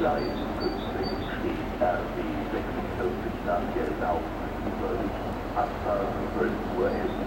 size goods things, the, uh, the Mexican coast is now getting out, but as far as